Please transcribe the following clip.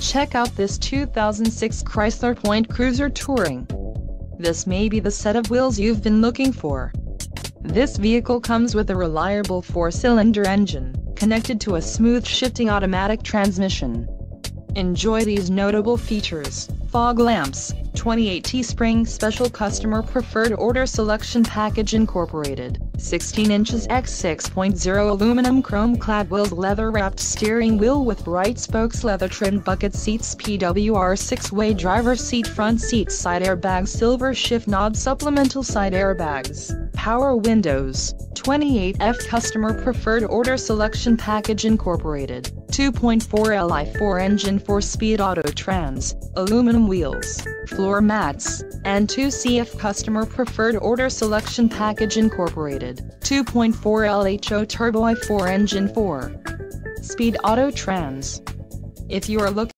Check out this 2006 Chrysler PT Cruiser Touring. This may be the set of wheels you've been looking for. This vehicle comes with a reliable four-cylinder engine, connected to a smooth shifting automatic transmission. Enjoy these notable features, fog lamps, 28 Teespring Special Customer Preferred Order Selection Package Incorporated, 16 inches x 6.0 aluminum chrome clad wheels leather wrapped steering wheel with bright spokes leather trimmed bucket seats PWR 6-way driver seat front seat side airbags silver shift knob supplemental side airbags, power windows, 28F Customer Preferred Order Selection Package Incorporated, 2.4 Li4 engine 4-speed auto trans, aluminum wheels, floor mats, and 2CF Customer Preferred Order Selection Package Incorporated, 2.4 LHO Turbo i4 engine 4. Speed Auto Trans. If you are looking